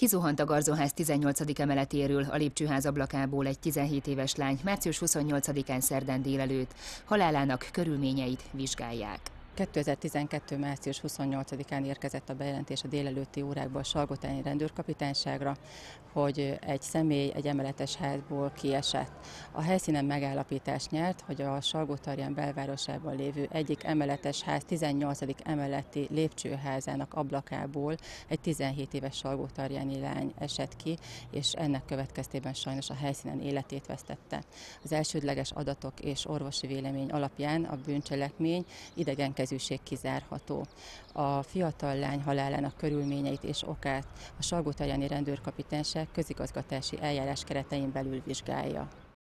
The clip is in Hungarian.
Kizuhant a Garzóház 18. emeletéről a lépcsőház ablakából egy 17 éves lány március 28-án szerdán délelőtt. Halálának körülményeit vizsgálják. 2012. március 28-án érkezett a bejelentés a délelőtti órákban a Salgotányi rendőrkapitányságra, hogy egy személy egy emeletes házból kiesett. A helyszínen megállapítást nyert, hogy a Salgótarján belvárosában lévő egyik emeletes ház 18. emeleti lépcsőházának ablakából egy 17 éves Salgótarjáni lány esett ki, és ennek következtében sajnos a helyszínen életét vesztette. Az elsődleges adatok és orvosi vélemény alapján a bűncselekmény idegenkező kezűség kizárható. A fiatal lány halálának körülményeit és okát a Salgótarjáni rendőrkapitányság közigazgatási eljárás keretein belül vizsgálja.